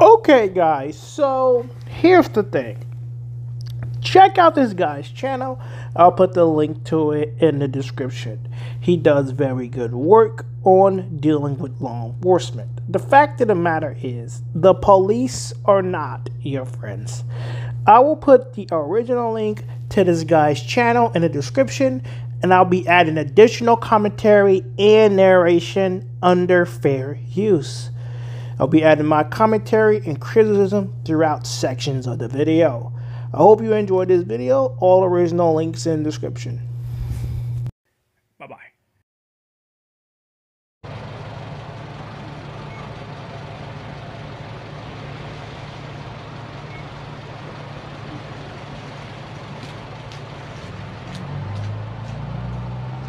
Okay, guys, so here's the thing. Check out this guy's channel. I'll put the link to it in the description. He does very good work on dealing with law enforcement. The fact of the matter is, the police are not your friends. I will put the original link to this guy's channel in the description, and I'll be adding additional commentary and narration under fair use. I'll be adding my commentary and criticism throughout sections of the video. I hope you enjoyed this video. All original links in the description. Bye bye.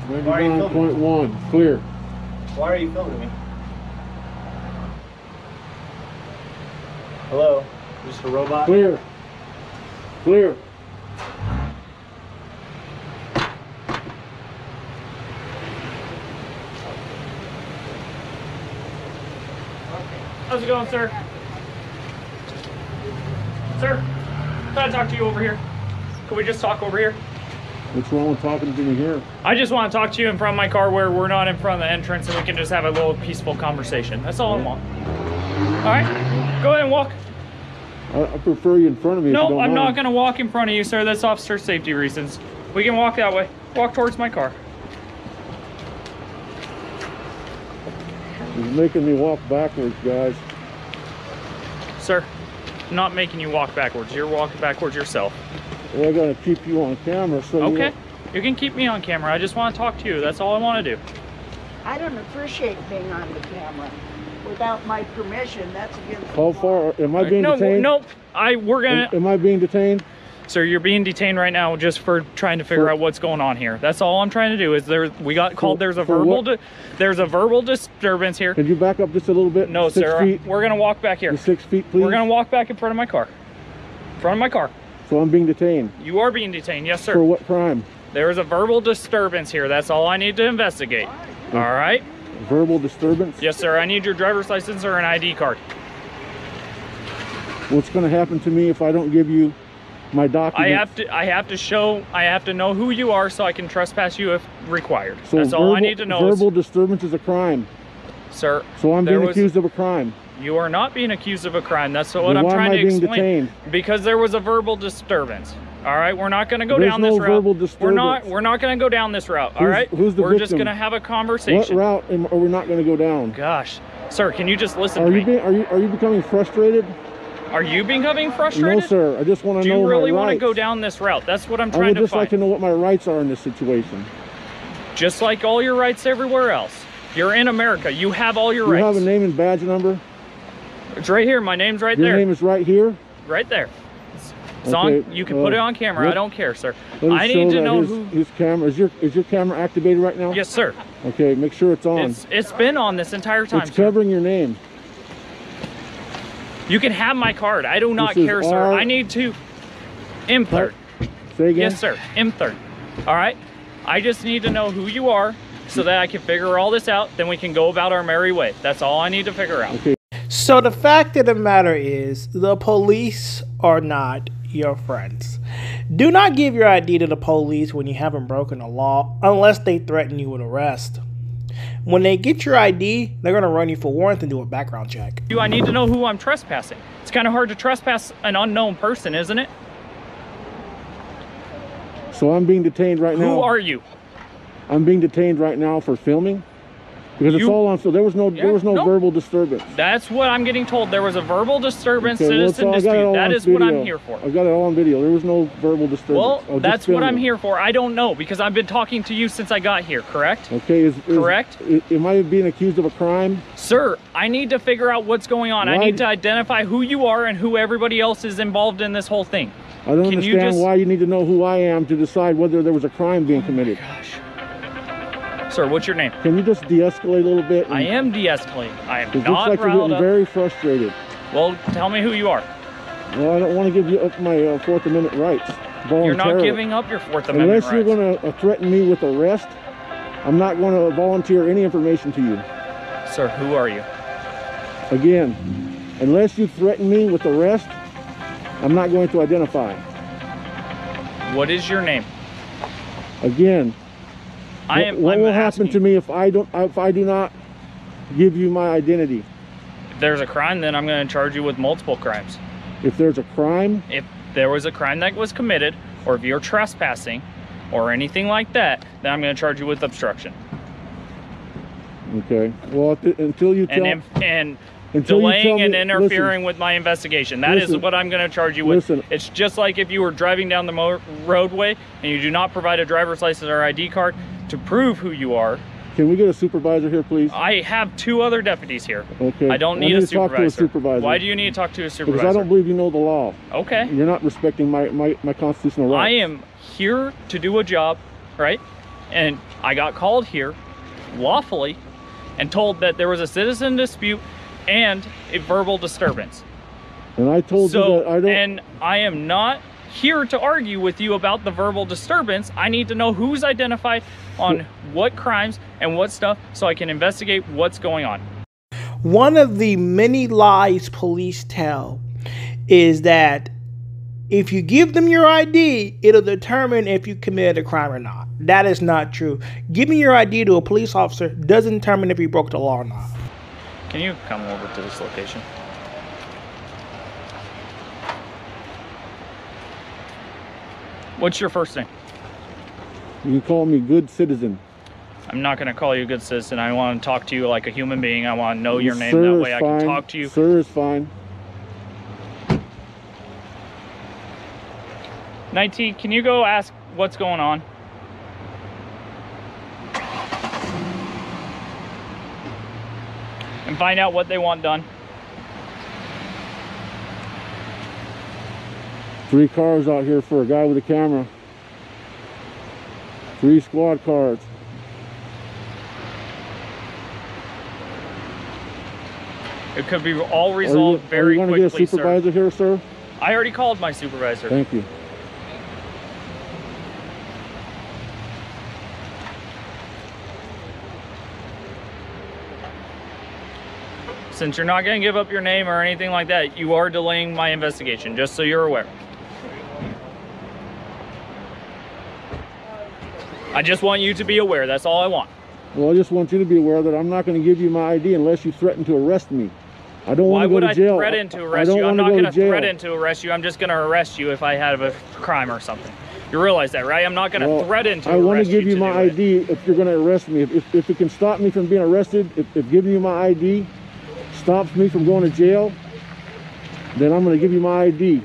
Why are you filming? point clear. Why are you filming me? Hello? Just a robot? Clear. Clear. How's it going, sir? Sir, can I talk to you over here? Can we just talk over here? What's wrong with talking to me here? I just want to talk to you in front of my car where we're not in front of the entrance and we can just have a little peaceful conversation. That's all I want. All right, go ahead and walk. I, I prefer you in front of me. if you No, don't I'm not going to walk in front of you, sir. That's officer safety reasons. We can walk that way. Walk towards my car. You're making me walk backwards, guys. Sir, I'm not making you walk backwards. You're walking backwards yourself. Well, I gotta keep you on camera, so Okay? know- You can keep me on camera. I just want to talk to you. That's all I want to do. I don't appreciate being on the camera without my permission. That's against the How law. far am I being no, detained? no. I we're gonna. Am, am I being detained? Sir, you're being detained right now just for trying to figure For- out what's going on here. That's all I'm trying to do. Is there? We got called. There's a for verbal. what? Di- there's a verbal disturbance here. Could you back up just a little bit? No, six sir. Feet, We're gonna walk back here. just six feet, please. We're gonna walk back in front of my car. In front of my car. So I'm being detained. You are being detained. Yes, sir. For sir. what crime? There is a verbal disturbance here. That's all I need to investigate. All right. Verbal disturbance? Yes, sir. I need your driver's license or an ID card. What's gonna happen to me if I don't give you my document? I have to. I have to show. I have to know who you are so I can trespass you if required. So That's all I verbal- need to know, is- Verbal disturbance is a crime. sir. So I'm being was- accused of a crime. You are not being accused of a crime. That's what Then I'm why trying am I to being explain. detained? Because there was a verbal disturbance. All right, we're not going to go There's down no this route. We're not. We're not going to go down this route. All Who's- right. who's the we're just going to have a conversation. What route am, are we not going to go down? Gosh, sir, can you just listen Are to you me? being, are you are you becoming frustrated? are you becoming frustrated? No, sir. I just want to know Do you really want to go down this route? That's what I'm trying I would to just find. like to know what my rights are in this situation. Just like all your rights everywhere else. You're in America. You have all your You rights. You have a name and badge number. It's right here. My name's right Your there. Your name is right here. right there. It's, it's Okay, on. You can put uh, it on camera. I don't care, sir. I need to know his, who. his camera is your is your camera activated right now? Yes, sir. Okay, make sure it's on. It's it's been on this entire time. It's sir. covering your name. You can have my card. I do not This care, sir. I need to. M third. Say again. Yes, sir. M third. All right. I just need to know who you are so that I can figure all this out. Then we can go about our merry way. That's all I need to figure out. Okay. So the fact of the matter is, the police are not your friends. Do not give your ID to the police when you haven't broken the law unless they threaten you with arrest. When they get your ID, they're going to run you for warrant and do a background check. Do I need to know who I'm trespassing? It's kind of hard to trespass an unknown person, isn't it? So I'm being detained right now. Who are you? I'm being detained right now for filming because it's You- all on. So there was no Yeah, there was no, no. verbal disturbance. That's what I'm getting told. There was a verbal disturbance, Okay, citizen all- I got it dispute. That is what I'm here for. I've got it all on video. There was no verbal disturbance. Well, that's what I'm here for. I don't know because I've been talking to you since I got here, correct? Okay, is, is Correct. am I being accused of a crime? Sir, I need to figure out what's going on. I need to identify who you are and who everybody else is involved in this whole thing. I don't Can you understand just- why you need to know who I am to decide whether there was a crime being oh committed. Gosh. Sir, what's your name? Can you just de-escalate a little bit? I am de-escalating. I am It looks not like you're getting up. very frustrated. Well, tell me who you are. Well, I don't want to give you up my uh, Fourth Amendment rights. You're not giving up your Fourth Amendment rights. Unless you're going to threaten me with arrest, I'm not going to volunteer any information to you. Sir, who are you? Again, Unless you threaten me with arrest, I'm not going to identify. What is your name? Again, I what, am. what will happen to me if I don't if I do not give you my identity? If there's a crime, then I'm going to charge you with multiple crimes. If there's a crime, If there was a crime that was committed, or if you're trespassing, or anything like that, then I'm going to charge you with obstruction. okay. Well, until you tell And and until delaying me, and listen, interfering with my investigation. That is Listen. what I'm going to charge you with. Listen. It's just like if you were driving down the mo- roadway and you do not provide a driver's license or ID card to prove who you are. Can we get a supervisor here, please? I have two other deputies here. Okay. I don't need, need a, to talk to a supervisor. supervisor. Why do you need to talk to a supervisor? Because I don't believe you know the law. okay. You're not respecting my, my, my constitutional rights. I am here to do a job, right? And I got called here lawfully and told that there was a citizen dispute and a verbal disturbance. And I told so, you that I don't. and I am not here to argue with you about the verbal disturbance. I need to know who's identified on what crimes and what stuff so I can investigate what's going on. One of the many lies police tell is that if you give them your ID, it'll determine if you committed a crime or not. That is not true. Giving your ID to a police officer doesn't determine if you broke the law or not. Can you come over to this location? What's your first name? you can call me good citizen. I'm not going to call you a good citizen. I want to talk to you like a human being. I want to know your name. Sir That way I fine. can talk to you. Sir is fine. 19, can you go ask what's going on? And find out what they want done. Three cars out here for a guy with a camera. Three squad cars. It could be all resolved Are you, resolved are very you going to get a quickly, sir. supervisor here, sir? I already called my supervisor. Thank you. Since you're not going to give up your name or anything like that, you are delaying my investigation, just so you're aware. I just want you to be aware. That's all I want. Well, I just want you to be aware that I'm not going to give you my ID unless you threaten to arrest me. I don't Why want to go would to I jail. threaten to I arrest don't you? I'm wanna not go going to to jail. threaten to arrest you. I'm just going to arrest you if I have a crime or something. You realize that, right? I'm not going to Well, threaten to arrest you. I want to give you to my do it. ID if you're going to arrest me. If, if, if it can stop me from being arrested, if, if giving you my ID stops me from going to jail, then I'm going to give you my ID.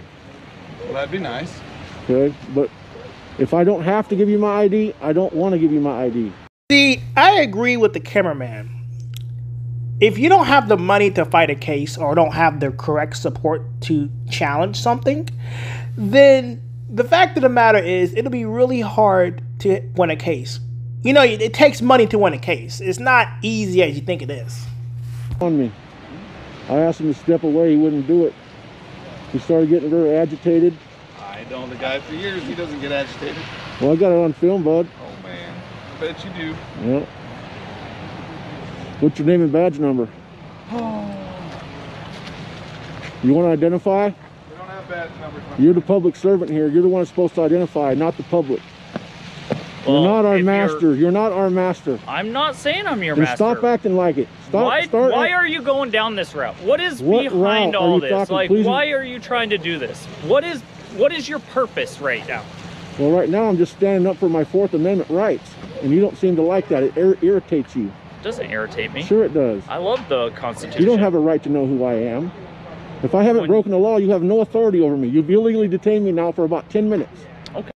Well, that'd be nice. Okay? But if I don't have to give you my ID, I don't want to give you my ID. See, I agree with the cameraman. If you don't have the money to fight a case or don't have the correct support to challenge something, then the fact of the matter is it'll be really hard to win a case. You know, it, takes money to win a case. It's not easy as you think it is. On me. I asked him to step away. He wouldn't do it. He started getting very agitated. I know the guy for years. He doesn't get agitated. Well, I got it on film, bud. Oh man, I bet you do. Yeah. What's your name and badge number? You want to identify? We don't have badge numbers. You're the public servant here. You're the one that's supposed to identify, not the public. Well, you're not our if you're- master. You're, not our master. I'm not saying I'm your Then master. stop acting like it. Stop. why, start why are you going down this route? What is What behind route are all you this? talking? Like, Please- why are you trying to do this? What is what is your purpose right now? Well, right now I'm just standing up for my Fourth Amendment rights, and you don't seem to like that. It ir- irritates you. It doesn't irritate me. Sure, it does. I love the Constitution. You don't have a right to know who I am. If I haven't When- broken the law, you have no authority over me. You've illegally detained me now for about 10 minutes. Okay.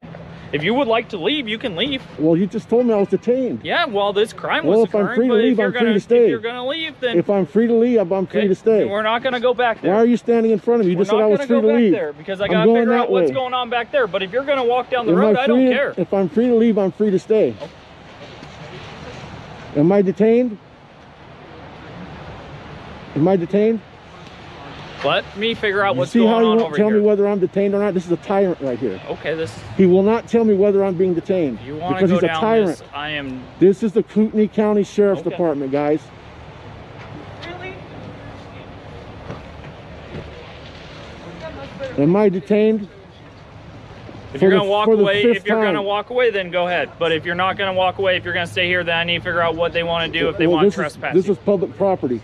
If you would like to leave, you can leave. Well, you just told me I was detained. Yeah, well, this crime Well, was if I'm free to leave, I'm free gonna to stay. if you're gonna leave, then If I'm free to leave, I'm free okay, to stay. we're not gonna go back there. Why are you standing in front of me? You We're just said I was free go to back leave. there because I gotta figure that out what's going on back there. But if you're gonna walk down the road, I don't free- care. If I'm free to leave, I'm free to stay. Am I detained? Am I detained? Let me figure out You what's see going how he on won't over tell here. me whether I'm detained or not? This is a tyrant right here. okay, this. He will not tell me whether I'm being detained you want to because go he's a tyrant. this, I am. This is the Kootenai County Sheriff's Okay. Department, guys. Really? Am I detained? If you're gonna walk away, if you're gonna walk away, then go ahead. But if you're not gonna walk away, if you're gonna stay here, then I need to figure out what they want to do if they Well, want this to is- This is public property.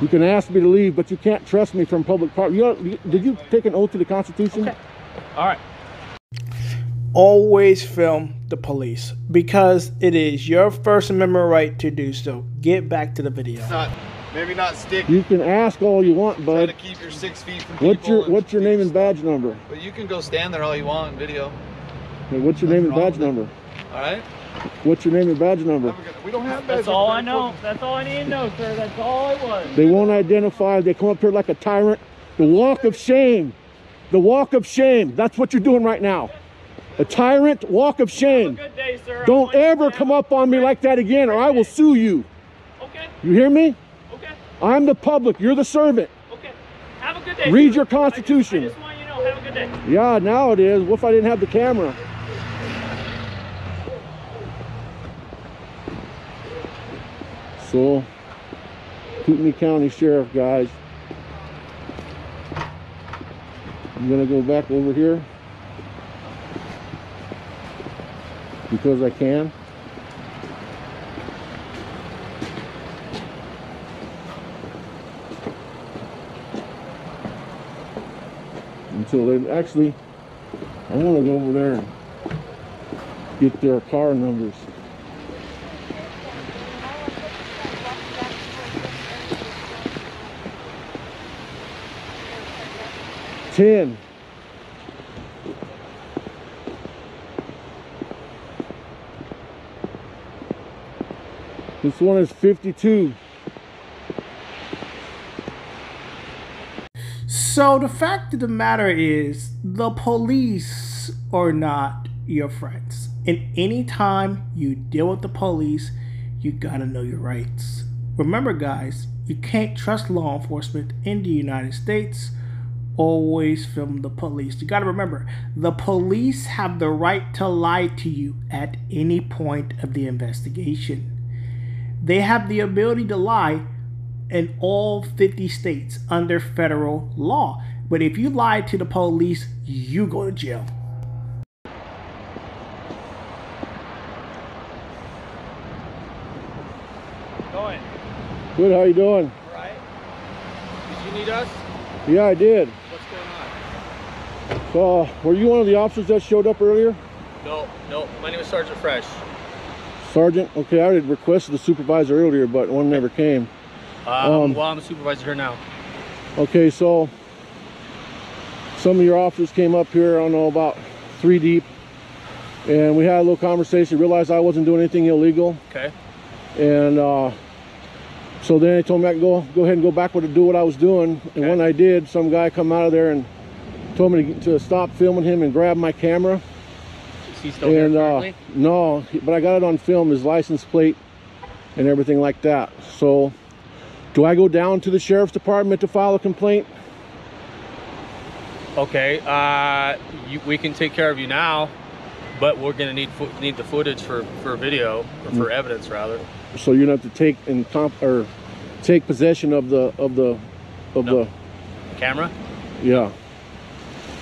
You can ask me to leave, but you can't trust me from public property. You did you take an oath to the Constitution? Okay. All right. Always film the police because it is your First Amendment right to do so. Get back to the video. Not, maybe not stick. You can ask all you want, bud. Try to bud. keep your six feet from What's your What's your name and badge number? But you can go stand there all you want in video. Hey, What's your name and badge number? All right. What's your name and badge number? We don't have That's all I know. That's all I need to know, sir. That's all it was. They won't identify. They come up here like a tyrant. The walk of shame. The walk of shame. That's what you're doing right now. A tyrant walk of shame. Good day, sir. Don't want you to ever come up on me like that again, or I will sue you. Okay. You hear me? Okay. I'm the public. You're the servant. Okay. Have a good day. Read sir. your I just- I Constitution. just, want you to know. Have a good day. Yeah, now it is. What if I didn't have the camera? So, Kootenai County Sheriff, guys. I'm gonna go back over here because I can. Until they actually, I want to go over there and get their car numbers. Ten. This one is 52. So the fact of the matter is, the police are not your friends. And anytime you deal with the police, you gotta know your rights. Remember, guys, you can't trust law enforcement in the United States. Always film the police. You gotta remember, the police have the right to lie to you at any point of the investigation. They have the ability to lie in all 50 states under federal law. But if you lie to the police, you go to jail. Going. Good, how you doing? Right. Did you need us? Yeah, I did. What's going on? So, were you one of the officers that showed up earlier? No, no. My name is Sergeant Fresh. Sergeant? Okay, I had requested the supervisor earlier, but one never came. Uh, Um, well, I'm a supervisor here now. Okay, so some of your officers came up here, I don't know, about three deep, and we had a little conversation, realized I wasn't doing anything illegal, Okay. and uh, so then they told me I could go, go ahead and go back to do what I was doing, and Okay. when I did, some guy come out of there and told me to, to stop filming him and grab my camera, Is he still here and uh, currently? no, but I got it on film, his license plate and everything like that. So, do I go down to the sheriff's department to file a complaint? Okay. Uh, you, we can take care of you now, but we're gonna need fo- need the footage for for video or Mm. for evidence rather. So you're gonna have to take and comp or take possession of the of the of No. the Camera. yeah.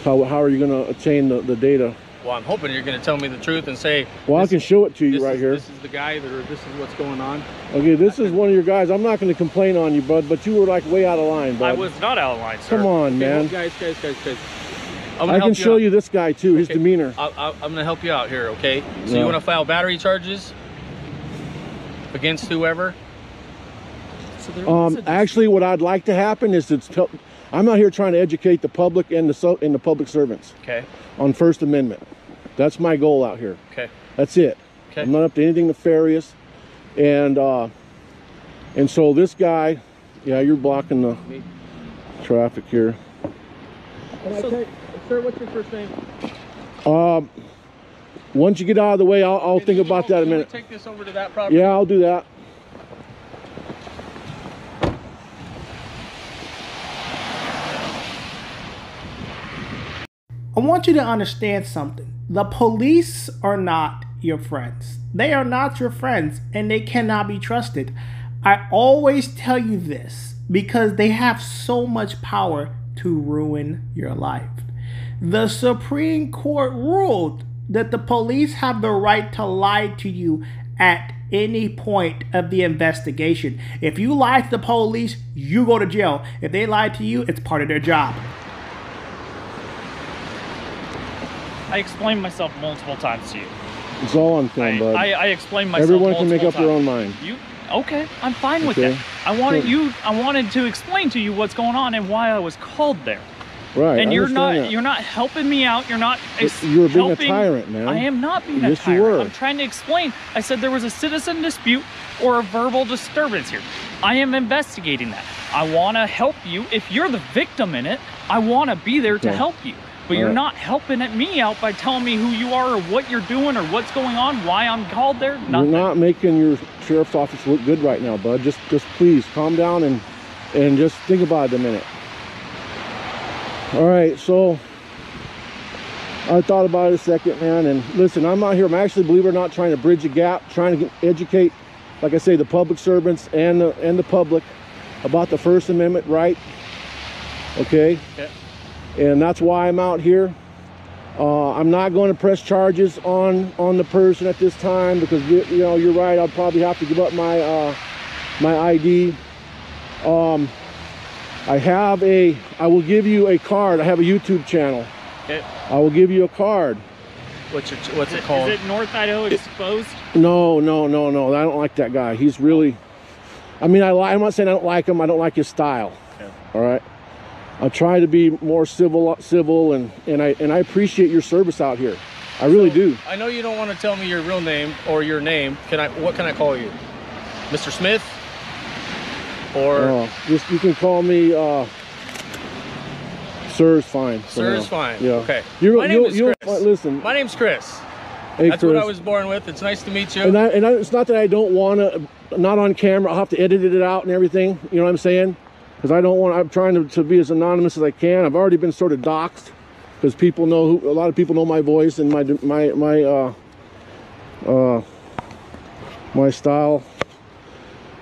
How, how are you gonna obtain the, the data? Well, I'm hoping you're gonna tell me the truth and say. Well, I can show it to you right is, here. This is the guy that, or this is what's going on. Okay, this is one of your guys. I'm not gonna complain on you, bud, but you were like way out of line, bud. I was not out of line, sir. Come on, Okay, man. well, guys, guys, guys, guys. I'm I can show out. you this guy too, his demeanor. I'll, I'll, I'm gonna help you out here, okay? So Yeah. you want to file battery charges against whoever? So Um, actually, what I'd like to happen is to tell. I'm not here trying to educate the public and the so and the public servants Okay. on First Amendment. That's my goal out here. Okay. That's it. Okay. I'm not up to anything nefarious. And uh, and so this guy, yeah, you're blocking the Me. traffic here. So, sir, what's your first name? Um, once you get out of the way, I'll, I'll think about that a minute. Take this over to that property. Yeah, I'll do that. I want you to understand something. The police are not your friends. They are not your friends and they cannot be trusted. I always tell you this because they have so much power to ruin your life. The Supreme Court ruled that the police have the right to lie to you at any point of the investigation. If you lie to the police, you go to jail. If they lie to you, it's part of their job. I explained myself multiple times to you. It's all on film, I, bud. I, I explained myself. Everyone can make up their own mind. You okay? I'm fine with Okay. that. I wanted Good. you. I wanted to explain to you what's going on and why I was called there. Right. and I you're not. that. You're not helping me out. You're not. You were being a helping- tyrant, man. I am not being a Yes, you were. I'm trying to explain. I said there was a citizen dispute or a verbal disturbance here. I am investigating that. I want to help you. If you're the victim in it, I want to be there to help you. But you're not helping at me out by telling me who you are or what you're doing or what's going on, why I'm called there. You're not making your sheriff's office look good right now, bud. Just, just please calm down and, and just think about it a minute. All right, so I thought about it a second, man. And listen, I'm out here. I'm actually, believe it or not, trying to bridge a gap, trying to educate, like I say, the public servants and the and the public about the First Amendment right. Okay. Okay. And that's why I'm out here. Uh, I'm not going to press charges on on the person at this time because you, you know you're right. I'll probably have to give up my uh, my ID. Um, I have a. I will give you a card. I have a YouTube channel. Okay. I will give you a card. What's your, what's it it, called? is it North Idaho Exposed? No, no, no, no. I don't like that guy. He's really. I mean, I li- I'm not saying I don't like him. I don't like his style. Okay. All right. I try to be more civil, civil, and and I and I appreciate your service out here. I really do. I know you don't want to tell me your real name or your name. Can I? What can I call you? Mr. Smith? Or Uh, just you can call me. Uh, sir is fine. Sir now. is fine. Yeah. Okay. You're, My name you'll, is Chris. listen. my name's Chris. hey, That's what I was born with. It's nice to meet you. And I, and I, it's not that I don't want to, not on camera. I'll have to edit it out and everything. You know what I'm saying? Because I don't want. I'm trying to, to be as anonymous as I can. I've already been sort of doxxed because people know who. A lot of people know my voice and my my my uh uh my style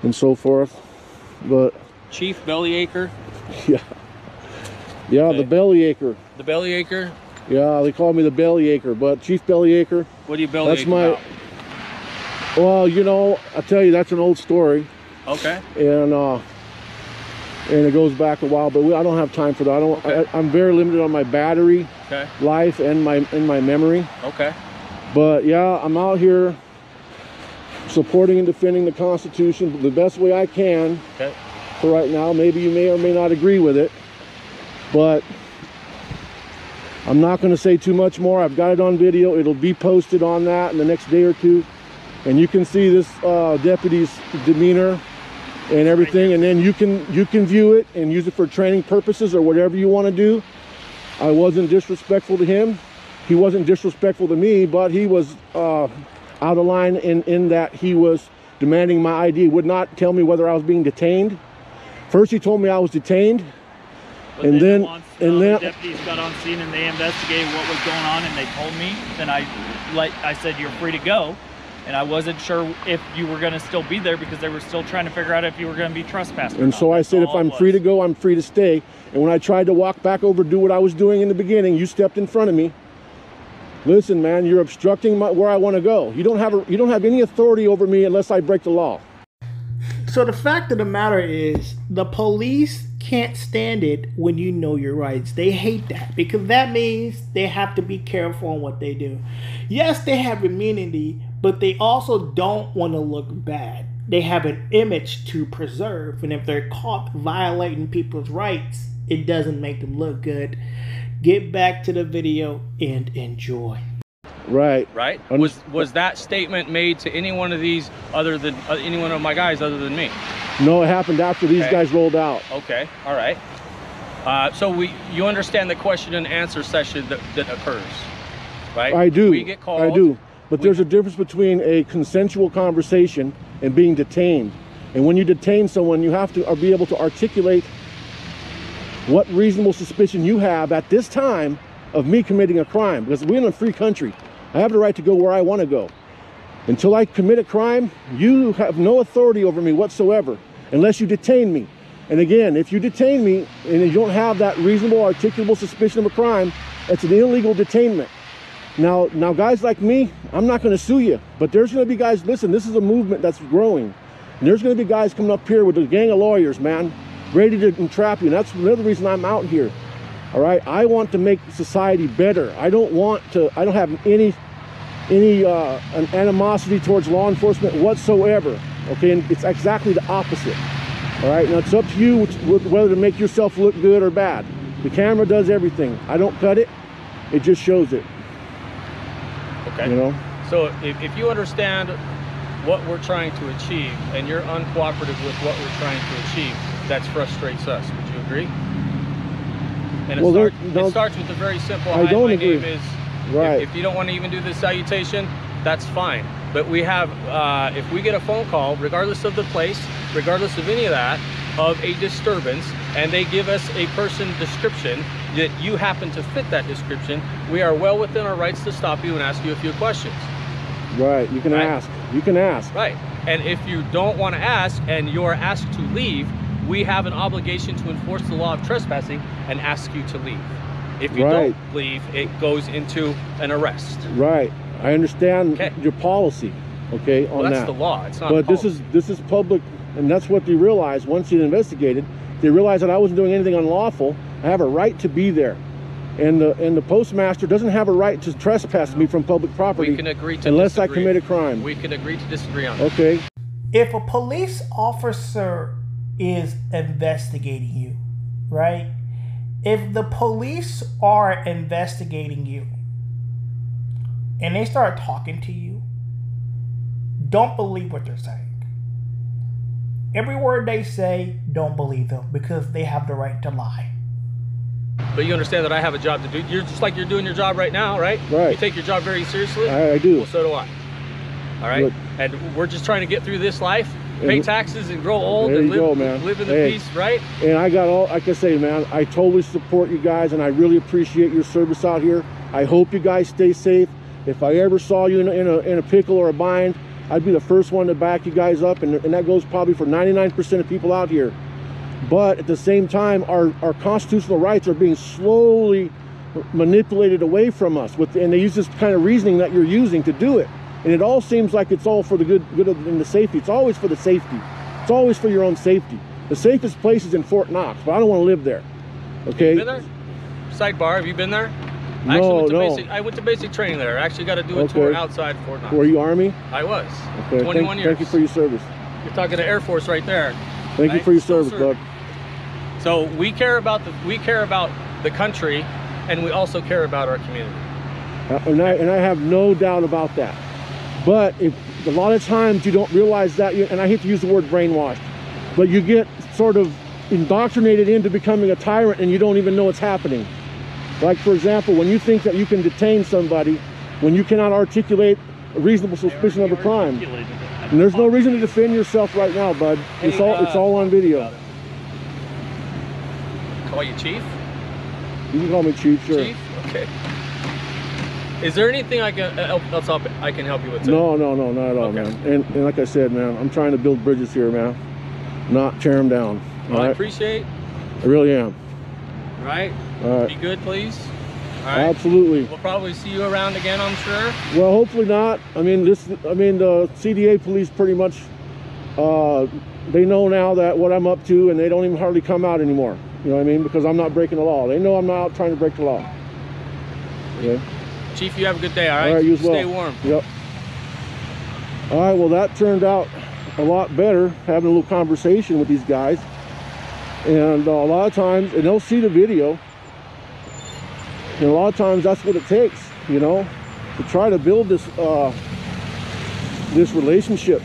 and so forth. But Chief Bellyacre. yeah, yeah, Okay. the bellyacre. The Bellyacre. Yeah, they call me the bellyacre. But Chief Bellyacre. What do you Bellyache That's my- about? Well, you know, I tell you, that's an old story. Okay. and uh and it goes back a while but we, i don't have time for that i don't Okay. I, i'm very limited on my battery Okay. life and my and my memory Okay. but yeah i'm out here supporting and defending the constitution the best way i can Okay. for right now maybe you may or may not agree with it but i'm not going to say too much more i've got it on video it'll be posted on that in the next day or two and you can see this uh, deputy's demeanor and everything and then you can you can view it and use it for training purposes or whatever you want to do. I wasn't disrespectful to him. He wasn't disrespectful to me but he was uh, out of line in in that he was demanding my id would not tell me whether i was being detained. First he told me i was detained But And then- once and uh, then- the deputies got on scene and they investigated what was going on and they told me, then I like I said you're free to go. And I wasn't sure if you were going to still be there because they were still trying to figure out if you were going to be trespassing. And so I said, if I'm free to go, I'm free to stay. And when I tried to walk back over, do what I was doing in the beginning, you stepped in front of me. Listen, man, you're obstructing my, where I want to go. You don't have a, you don't have any authority over me unless I break the law. So the fact of the matter is, the police can't stand it when you know your rights. They hate that because that means they have to be careful on what they do. Yes, they have immunity, but they also don't want to look bad. They have an image to preserve, and if they're caught violating people's rights, it doesn't make them look good. Get back to the video and enjoy. Right. Right. Was was that statement made to any one of these other than uh, any one of my guys other than me? No, it happened after these Okay. guys rolled out. Okay. All right. Uh, so we you understand the question and answer session that, that occurs, right? I do. We get called. I do. But there's a difference between a consensual conversation and being detained. And when you detain someone, you have to be able to articulate what reasonable suspicion you have at this time of me committing a crime. Because we're in a free country. I have the right to go where I want to go. Until I commit a crime, you have no authority over me whatsoever unless you detain me. And again, if you detain me and you don't have that reasonable, articulable suspicion of a crime, it's an illegal detainment. Now, now, guys like me, I'm not going to sue you, but there's going to be guys. Listen, this is a movement that's growing, and there's going to be guys coming up here with a gang of lawyers, man, ready to entrap you. And that's another reason I'm out here. All right, I want to make society better. I don't want to. I don't have any any uh, an animosity towards law enforcement whatsoever. Okay, and it's exactly the opposite. All right, now it's up to you whether to make yourself look good or bad. The camera does everything. I don't cut it; it just shows it. Okay. You know. So if, if you understand what we're trying to achieve and you're uncooperative with what we're trying to achieve, that frustrates us. Would you agree? And it, Well, start- it starts with a very simple. I don't my agree. name is. Right. If, if you don't want to even do the salutation, that's fine. But we have, uh, if we get a phone call, regardless of the place, regardless of any of that, of a disturbance, and they give us a person description that you happen to fit that description, we are well within our rights to stop you and ask you a few questions. Right. You can Right. ask. You can ask. Right. And if you don't want to ask and you're asked to leave, we have an obligation to enforce the law of trespassing and ask you to leave. If you Right. don't leave, it goes into an arrest. Right. I understand Okay. your policy. Okay, on Well, that's that. the law. It's not. but this is this is public, and that's what they realized once they investigated. They realized that I wasn't doing anything unlawful. I have a right to be there, and the and the postmaster doesn't have a right to trespass me from public property We can agree to unless I commit a crime. We can agree to disagree on that. okay. if a police officer is investigating you, right? If the police are investigating you and they start talking to you, don't believe what they're saying. Every word they say, don't believe them because they have the right to lie. But you understand that I have a job to do. You're just like you're doing your job right now, right? Right. You take your job very seriously. I, I do. Well, so do I. All right. Look. and we're just trying to get through this life, pay And- taxes, and grow old, and live, go, man. live in the Hey. peace, right? And I got all, I can say, man, I totally support you guys and I really appreciate your service out here. I hope you guys stay safe. If I ever saw you in a, in a, in a pickle or a bind, I'd be the first one to back you guys up. And, and that goes probably for 99% of people out here. But at the same time, our, our constitutional rights are being slowly manipulated away from us. With, and they use this kind of reasoning that you're using to do it. And it all seems like it's all for the good, good of, and the safety. It's always for the safety. It's always for your own safety. The safest place is in Fort Knox, but I don't want to live there. Okay? Been there? Sidebar, have you been there? I No, actually went to no. basic I went to basic training there. I actually got to do a Okay. tour outside Fort Knox. Were you Army? I was. Okay. 21 thank, years. thank you for your service. You're talking to Air Force right there. Thank you for your service, bud. So we care about the we care about the country, and we also care about our community. Uh, and I and I have no doubt about that. But if a lot of times you don't realize that, you, and I hate to use the word brainwashed, but you get sort of indoctrinated into becoming a tyrant, and you don't even know it's happening. Like for example, when you think that you can detain somebody when you cannot articulate a reasonable suspicion of a crime, and there's no reason to defend yourself right now, bud. It's all it's uh, all on video. Call you Chief? You can call me Chief, sure. Chief? Okay. Is there anything I can uh, else help, I can help you with? today? No, no, no, not at all, Okay. man. And, and like I said, man, I'm trying to build bridges here, man. Not tear them down. Well, I right? appreciate. I really am. Right. All right. Be good, please. All right. Absolutely. We'll probably see you around again, I'm sure. Well, hopefully not. I mean, this. I mean, the CDA police pretty much. Uh, they know now that what I'm up to, and they don't even hardly come out anymore. You know what I mean? Because I'm not breaking the law. They know I'm not out trying to break the law. Yeah. Chief, you have a good day. All right. All right, you as well. Stay warm. Yep. All right. Well, that turned out a lot better having a little conversation with these guys. And uh, a lot of times, and they'll see the video. And a lot of times, that's what it takes, you know, to try to build this uh, this relationship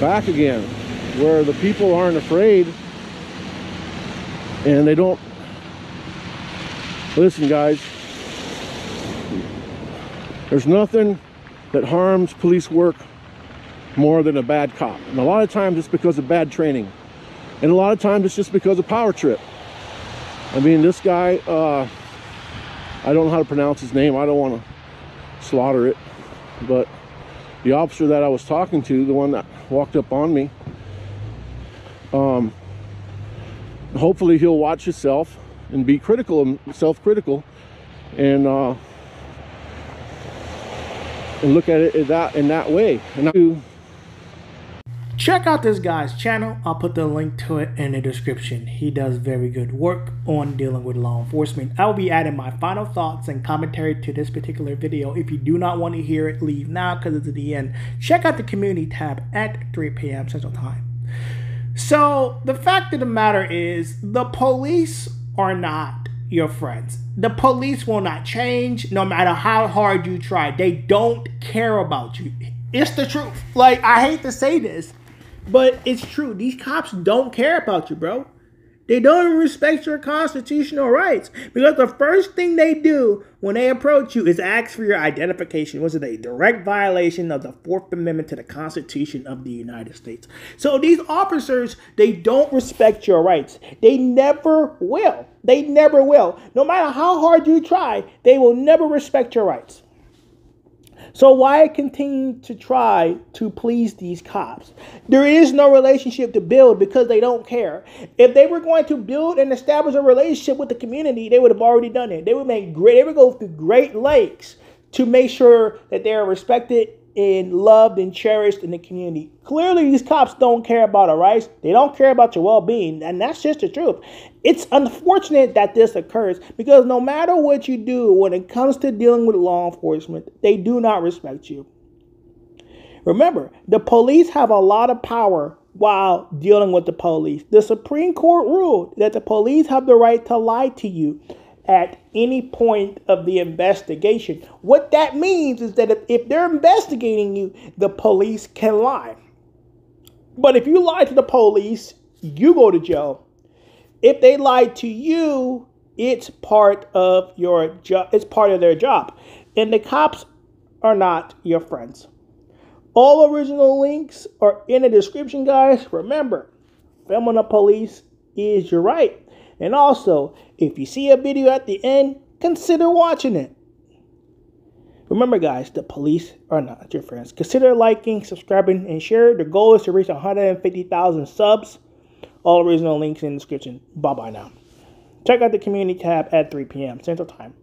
back again, where the people aren't afraid and they don't. Listen, guys. There's nothing that harms police work more than a bad cop. And a lot of times it's because of bad training. And a lot of times it's just because of power trip. I mean, this guy, uh, I don't know how to pronounce his name. I don't want to slaughter it. But the officer that I was talking to, the one that walked up on me, um, hopefully he'll watch himself and be critical, and self-critical, and uh, and look at it in that in that way. And I, Check out this guy's channel. I'll put the link to it in the description. He does very good work on dealing with law enforcement. I will be adding my final thoughts and commentary to this particular video. If you do not want to hear it, leave now because it's at the end. Check out the community tab at 3 p.m. Central Time. So, the fact of the matter is, the police are not your friends. The police will not change no matter how hard you try. They don't care about you. It's the truth. Like, I hate to say this, but it's true. These cops don't care about you, bro. They don't even respect your constitutional rights because the first thing they do when they approach you is ask for your identification, which is a direct violation of the Fourth Amendment to the Constitution of the United States. So these officers, they don't respect your rights. They never will. They never will. No matter how hard you try, they will never respect your rights. So why continue to try to please these cops? There is no relationship to build because they don't care. If they were going to build and establish a relationship with the community, they would have already done it. They would make great they would go through great lakes to make sure that they are respected and loved and cherished in the community. Clearly, these cops don't care about our rights. They don't care about your well being. And that's just the truth. It's unfortunate that this occurs because no matter what you do when it comes to dealing with law enforcement, they do not respect you. Remember, the police have a lot of power while dealing with the police. The Supreme Court ruled that the police have the right to lie to you at any point of the investigation. What that means is that if, if they're investigating you, the police can lie. But if you lie to the police, you go to jail. If they lie to you, it's part of your job. It's part of their job. And the cops are not your friends. All original links are in the description, guys. Remember, filming the police is your right. And also, if you see a video at the end, consider watching it. Remember, guys, the police are not your friends. Consider liking, subscribing, and share. The goal is to reach 150,000 subs. All original links in the description. Bye bye now. Check out the community tab at 3 p.m. Central Time.